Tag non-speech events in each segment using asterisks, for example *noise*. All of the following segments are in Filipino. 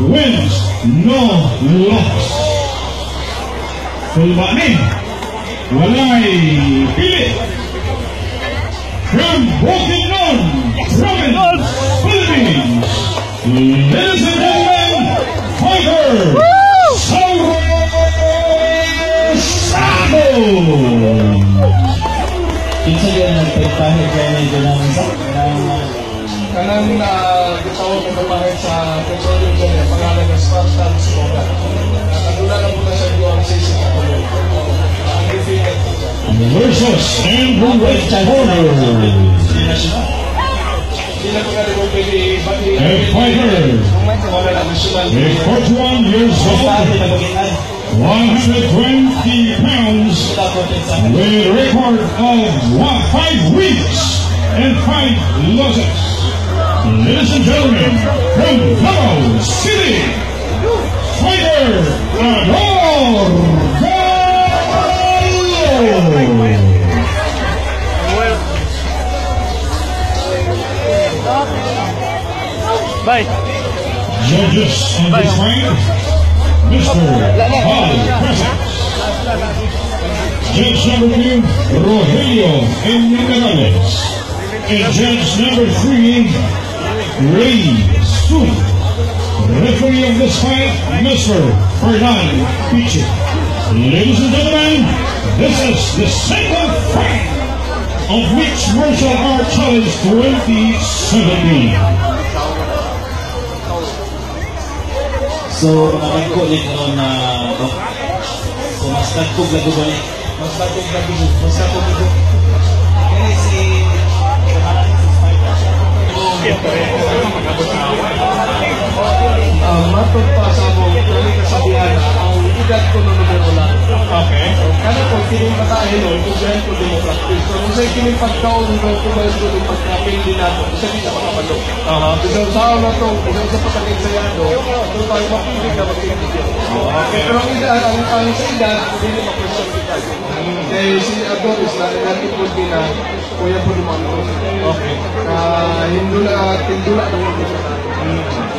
wins, no loss. Fulbanin, walay pili. From Bukidnon, Province, Philippines, ladies and gentlemen, fighter, Sauro Sabo! Kinsa yun ang pagpahit kaya medyo ng kanang na gitawag ng pamahit sa Dios en vuestra fighter 41 years old, 120 pounds, with a record of one, five weeks and five losses. Ladies and gentlemen, from Fellow City, fighter Ador! Judges on this fight, Mr. Paul Presence. Judge number two, Rogelio Enriquez. And judge number three, Ray Su. Referee of this fight, Mr. Fernand Pichu. Ladies and gentlemen, this is the second fight of Mixed Martial Arts Challenge 2017. So, nakangkulit no na no, so, mas tagkog na gubalik. Mas tagkog na gubalik. Mas tagkog na gubalik. Kaya si... Kaya si... Kaya si... kining matahin o, ito dyan ko din mo practice. So, kung sa'yo kining pagkaon, kung ito ba ito din pagkapin din nato, isa sa makapalo. Aha. Isang sao na to, isang sa pagkakin sa yado, ito tayo mapilig na magkikigil. Okay. Pero ang edad, ang, ang sa edad, hindi mapresyon kita. Eh, si Adonis na, natin po din na, kuya po lumano. Okay. Ah, hindula, tindula ng mga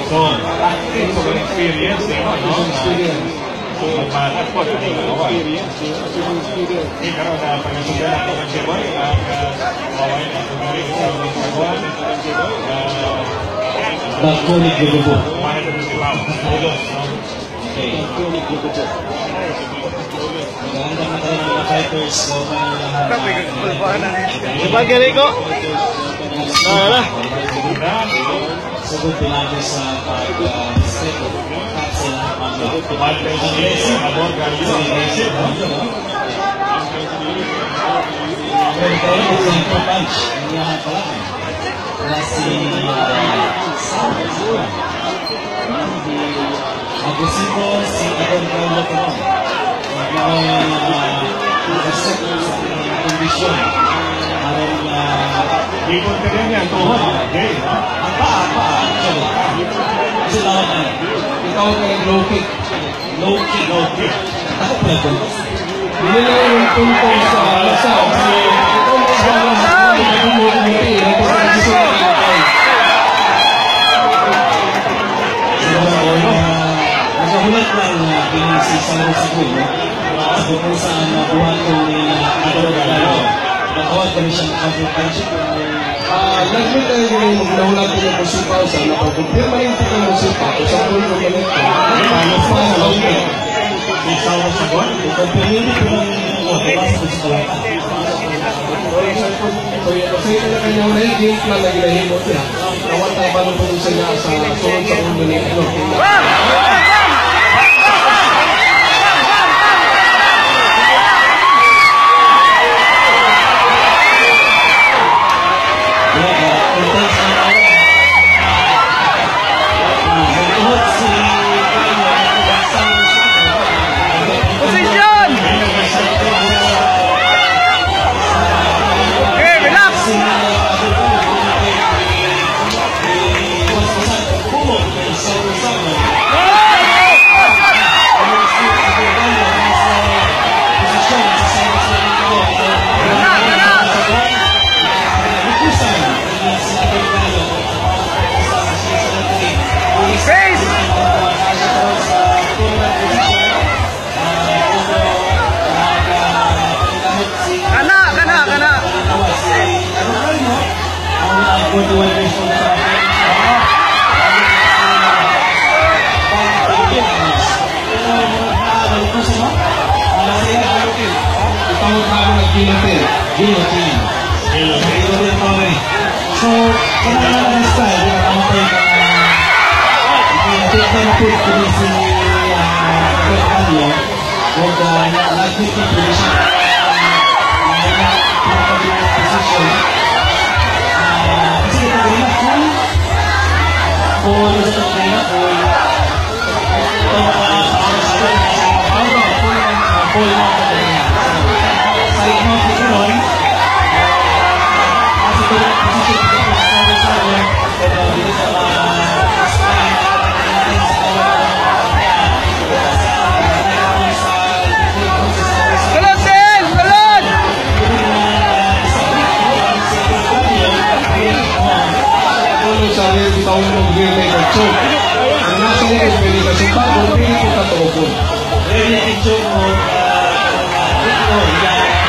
So, acting so experience, eh, no? experience. formada por experiencia, encargada para Tomara que a agora o Carlos Udinense. Perguntando coisa importante, minha palavra. Nasci sábado, Agus Simbo, si Agor Kaulo Kamon. Mga kasok sa kondisyon. Aron na... Ikon ka rin yan, tuhon. Okay. Ang paa, paa. Sila Low kick, low kick. Ako pala ito. Hindi na yung punto sa lasa. Kasi ito mo sa lasa. Ito mo yung hindi. Ito yung gusto ng ikay. Nagahulat lang na kining si Sandro Segundo so kung saan nabuhat ko ni Adoro Gallo. Nagkawag kami siyang confrontation. Nagmit tayo yung nahulat ko ng musipaw sa napakumpirma yung ito ng musipaw. Sa punto ko ulit ko. Paano pa sa low kick? Si Sauro Sagon. Kung pinili ko lang yung mga kabasa ko sa kalata. So, yun, kasi na kanya na yung game plan na ginahimo niya. Nawata ba nung po sa niya sa sunod sa ulo ni ano? guillotine. El reino de Madrid. So, kami na lang sa iyo na kamatay ka na nakita na po ko na si Fernando with the lightning situation. Or is it a player or 你终于回来了跟我。一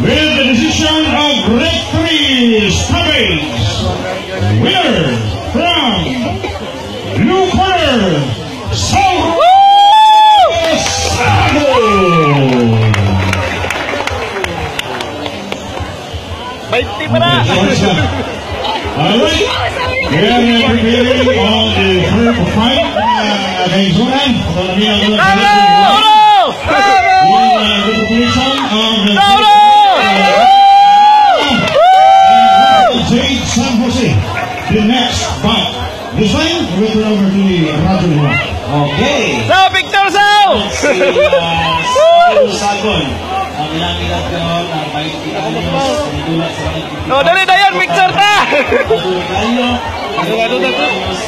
with the decision of Grade 3 Stubbings. Winner from New Corner, South *laughs* Alright, we are here preparing all the group fight. Uh, Arizona, Hello. Turn over to the Roger Juan. Okay. Sa Victor Sao! Si uh, Sagon. Ang ilang ilang karon ang 20 anyos, pinidulak sa kanil No, dali na yan! Victor ta! Gallo, 20 anyos,